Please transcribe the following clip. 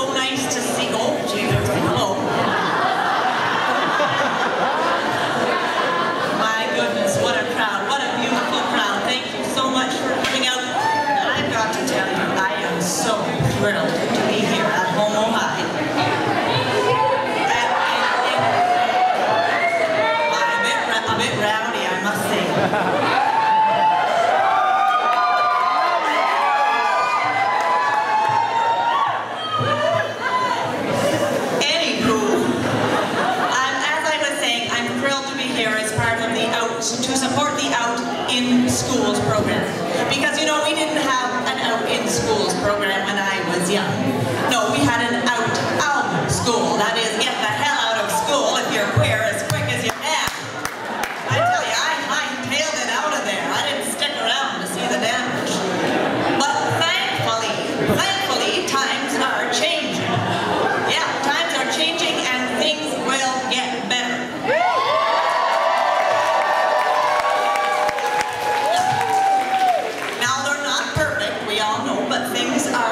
so nice to see. Oh, gee, there's hello. My goodness, what a crowd. What a beautiful crowd. Thank you so much for coming out. I've got to tell you, I am so thrilled. care as part of the out, to support the out in schools program. Because you know, we didn't have an out in schools program things are